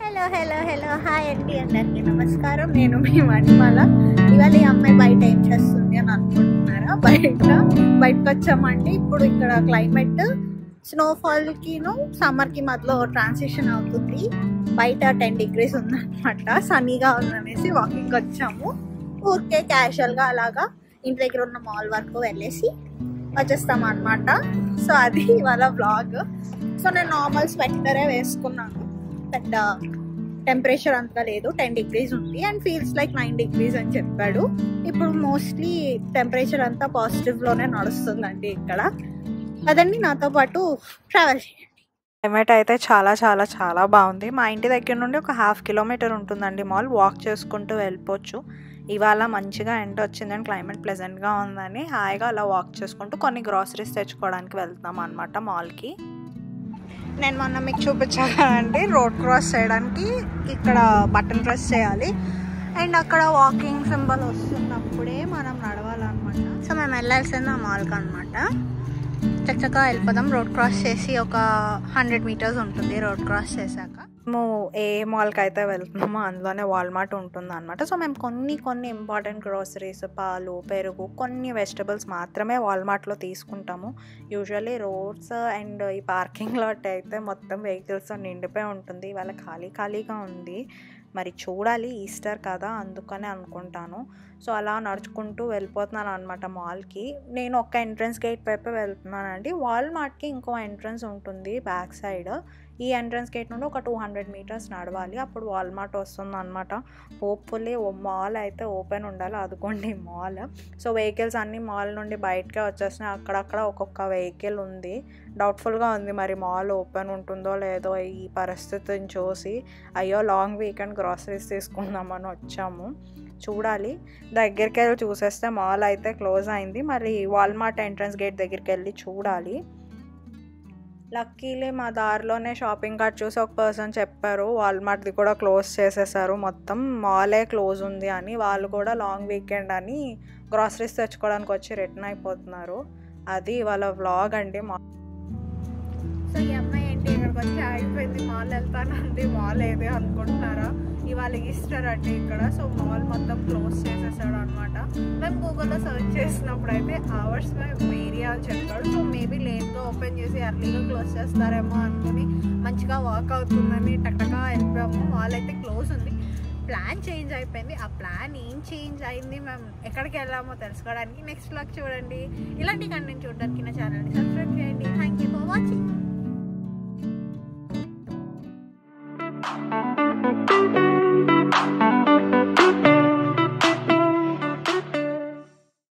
Hello hello hello hi అండి అందరికీ నమస్కారం. నేను మీ మణిమాల. ఇవాళ ఈ అమ్మాయి బయట ఏం చేస్తుంది అని అనుకుంటున్నారా? బయట బయటకు వచ్చామండి ఇప్పుడు ఇక్కడ క్లైమేట్ స్నోఫాల్కిను సమ్మర్కి మధ్యలో ట్రాన్సిషన్ అవుతుంది. బయట టెన్ డిగ్రీస్ ఉందన్నమాట. సన్నీగా ఉందనేసి వాకింగ్ వచ్చాము ఊరికే క్యాషువల్గా అలాగా ఇంటి దగ్గర ఉన్న మాల్ వరకు వెళ్ళేసి వచ్చేస్తాం అనమాట సో అది ఇవాళ బ్లాగ్ సో నేను నార్మల్ స్వెటరే వేసుకున్నాను. పెద్ద టెంపరేచర్ అంతా లేదు టెన్ డిగ్రీస్ ఉంది and feels like nine degrees అని చెప్పాడు. ఇప్పుడు మోస్ట్లీ టెంపరేచర్ అంతా పాజిటివ్లోనే నడుస్తుందండి ఇక్కడ. అదండి నాతో పాటు ట్రావెల్ చేయండి క్లైమేట్ అయితే చాలా చాలా చాలా బాగుంది. మా ఇంటి దగ్గర నుండి ఒక హాఫ్ కిలోమీటర్ ఉంటుందండి మాల్. వాక్ చేసుకుంటూ వెళ్ళిపోవచ్చు. ఇవాళ మంచిగా ఎండ వచ్చిందని క్లైమేట్ ప్లెజెంట్గా ఉందని హాయిగా అలా వాక్ చేసుకుంటూ కొన్ని గ్రాసరీస్ తెచ్చుకోవడానికి వెళ్తున్నాం అనమాట మాల్కి. నేను మొన్న మీకు చూపించాను అండి రోడ్ క్రాస్ చేయడానికి ఇక్కడ బటన్ ప్రెస్ చేయాలి. అండ్ అక్కడ వాకింగ్ సింబల్ వస్తున్నప్పుడే మనం నడవాలన్నమాట. సో మేము వెళ్ళాల్సింది ఆ మాల్కి అనమాట చక్కగా వెళ్ళిపోదాం. రోడ్ క్రాస్ చేసి ఒక హండ్రెడ్ మీటర్స్ ఉంటుంది రోడ్ క్రాస్ చేశాక. మేము ఏ మాల్కి అయితే వెళ్తున్నామో అందులోనే వాల్మార్ట్ ఉంటుంది అనమాట సో మేము కొన్ని కొన్ని ఇంపార్టెంట్ గ్రోసరీస్ పాలు పెరుగు కొన్ని వెజిటబుల్స్ మాత్రమే వాల్మార్ట్లో తీసుకుంటాము. యూజువల్లీ రోడ్స్ అండ్ ఈ పార్కింగ్ లాట్ అయితే మొత్తం వెహికల్స్ నిండిపోయి ఉంటుంది. ఇవాళ ఖాళీ ఖాళీగా ఉంది. మరి చూడాలి ఈస్టర్ కదా అందుకనే అనుకుంటాను. సో అలా నడుచుకుంటూ వెళ్ళిపోతున్నాను అనమాట మాల్కి నేను ఒక్క ఎంట్రన్స్ గేట్ వైపు వెళ్తున్నానండి వాల్మార్ట్కి ఇంకో ఎంట్రన్స్ ఉంటుంది బ్యాక్ సైడ్. ఈ ఎంట్రన్స్ గేట్ నుండి ఒక టూ హండ్రెడ్ మీటర్స్ నడవాలి. అప్పుడు వాల్మార్ట్ వస్తుంది అనమాట హోప్ఫుల్లీ మాల్ అయితే ఓపెన్ ఉండాలి. అదుకోండి మాల్. సో వెహికల్స్ అన్నీ మాల్ నుండి బయటకే వచ్చేసినాయి అక్కడక్కడ ఒక్కొక్క వెహికల్ ఉంది. డౌట్ఫుల్గా ఉంది మరి మాల్ ఓపెన్ ఉంటుందో లేదో ఈ పరిస్థితిని చూసి అయ్యో లాంగ్ వీకెండ్ గ్రాసరీస్ తీసుకుందామని వచ్చాము. చూడాలి. దగ్గరికి వెళ్ళి చూసేస్తే మాల్ అయితే క్లోజ్ అయింది. మరి వాల్మార్ట్ ఎంట్రన్స్ గేట్ దగ్గరికి వెళ్ళి చూడాలి. లక్కీలీ మా దారిలోనే షాపింగ్ కార్ట్ చూసి ఒక పర్సన్ చెప్పారు. వాల్మార్ట్ది కూడా క్లోజ్ చేసేసారు. మొత్తం మాలే క్లోజ్ ఉంది అని. వాళ్ళు కూడా లాంగ్ వీకెండ్ అని గ్రాసరీస్ తెచ్చుకోవడానికి వచ్చి రిటర్న్ అయిపోతున్నారు. అది వాళ్ళ వ్లాగ్ అండి. మా వచ్చి ఆగిపోయింది. మాల్ వెళ్తానంది. మాల్ ఏదే అనుకుంటున్నారా? ఇవాళ ఈస్టర్ అంటే ఇక్కడ. సో మాల్ మొత్తం క్లోజ్ చేసేసాడు అనమాట మేము గూగుల్లో సెర్చ్ చేసినప్పుడు అయితే అవర్స్ ఏరియా అని చెప్పాడు. సో మేబీ లేట్గా ఓపెన్ చేసి ఎర్లీగా క్లోజ్ చేస్తారేమో అనుకుని మంచిగా వర్క్ అవుతుందని టక్టగా వెళ్ళిపోయాము మాల్ అయితే క్లోజ్ ఉంది. ప్లాన్ చేంజ్ అయిపోయింది. ఆ ప్లాన్ ఏం చేంజ్ అయింది? మేము ఎక్కడికి వెళ్ళామో తెలుసుకోవడానికి. నెక్స్ట్ బ్లాగ్ చూడండి. ఇలాంటి కంటెంట్ చూడడానికి నా ఛానల్